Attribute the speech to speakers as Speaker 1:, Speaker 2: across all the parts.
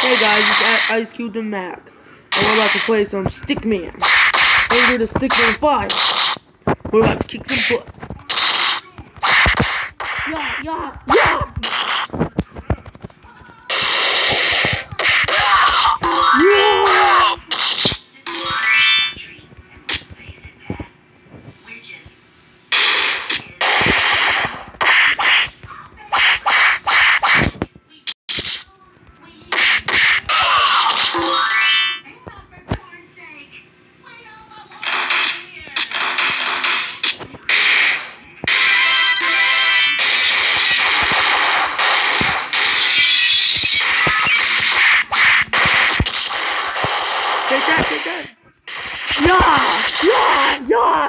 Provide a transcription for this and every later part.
Speaker 1: Hey guys, it's Ice Cube and Mac. And we're about to play some Stickman. Angry the Stickman 5. We're about to kick some butt. Yeah, yeah! Yeah! Take that, take that! Yeah! Yeah! Yeah!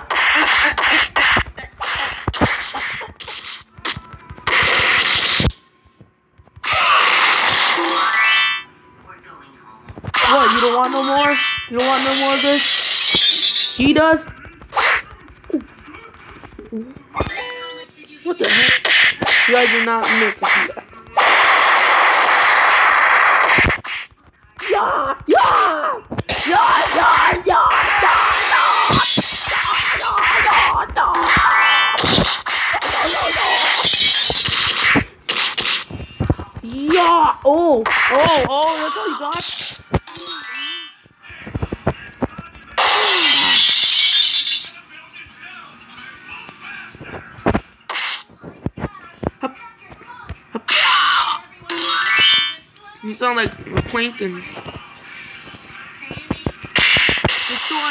Speaker 1: What, you don't want no more? You don't want no more of this? He does? What the heck? You guys are not meant to see that. Yeah! Yeah! Yeah! Oh! Oh! Oh! That's all you got? You sound like a plankton.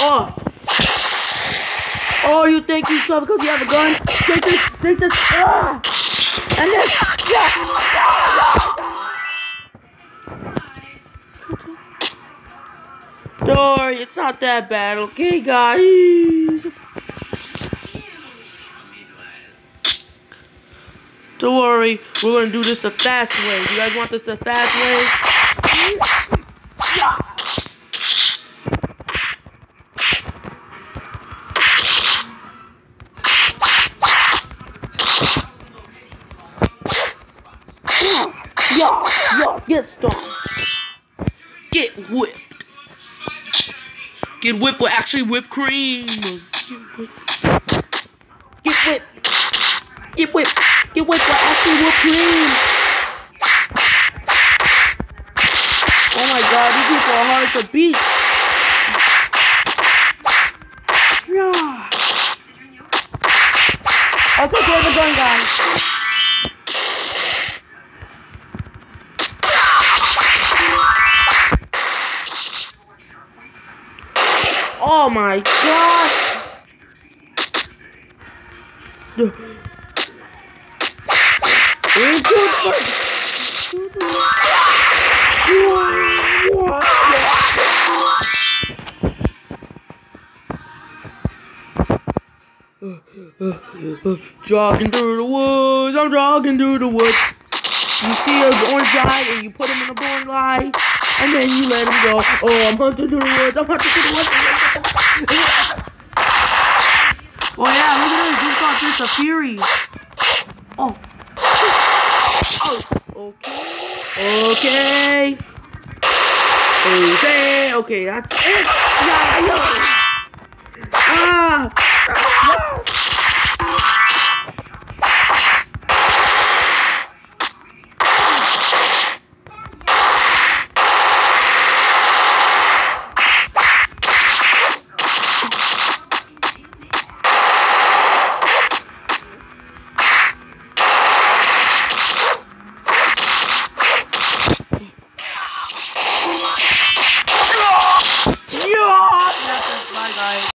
Speaker 1: Oh. Oh, you think you tough because you have a gun? Take this, take this. Ah. And yeah. Don't worry, it's not that bad, okay, guys? Don't worry, we're gonna do this the fast way. You guys want this the fast way? Yeah. Yeah, yeah, get stoned. Get whipped. Get whipped with actually whipped cream. Get whipped. Get whipped. Get whipped. Get whipped with actually whipped cream. Oh my god, these people are hard to beat. Yeah. I'll take of the gun, guys. My god! Jogging through the woods, I'm jogging through the woods. You see an orange guy and you put him in a bowling light, and then you let him go. Oh, I'm hunting through the woods, I'm hunting through the woods. Oh yeah, look at this, this got just a fury. Oh. Oh, okay. Okay. Okay, okay, that's it. Yeah, yeah. Ah. ah.